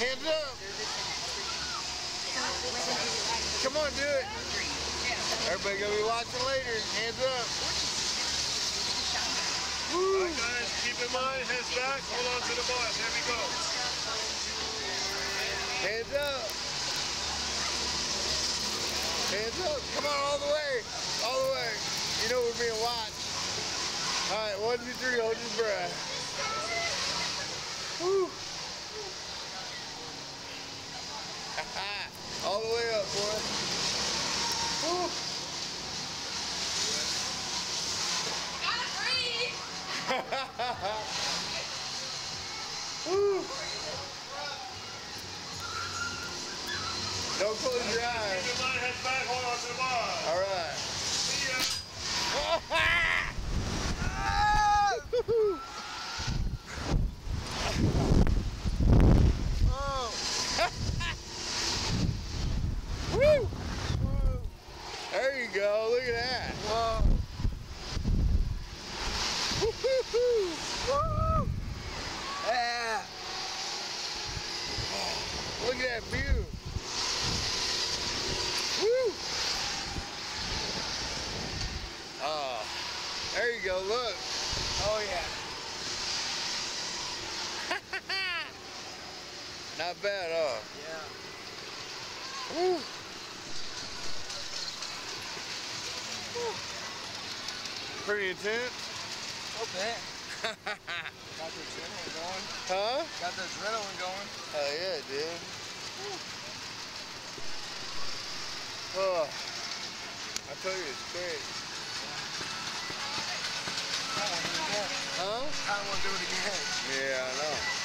Hands up. Come on, do it. Everybody gonna be watching later. Hands up. All right, guys, keep in mind, heads back, hold on to the bar. There we go. Hands up. Hands up. Come on, all the way. All the way. You know we're being watched. All right, one, two, three, hold your breath. Woo. all the way up, boy. Woo. Gotta breathe. Woo. Don't close your eyes. All right. There you go. Look at that. Whoa. Woo! Yeah. Look at that view. Woo! Oh, there you go. Look. Oh yeah. Not bad, huh? Yeah. Woo. Pretty intense. Bit. Got the adrenaline going. Huh? Got the adrenaline going. Hell yeah, dude. Oh, I tell you it's great. I want to do it again. Huh? I want to do it again. Yeah, I know.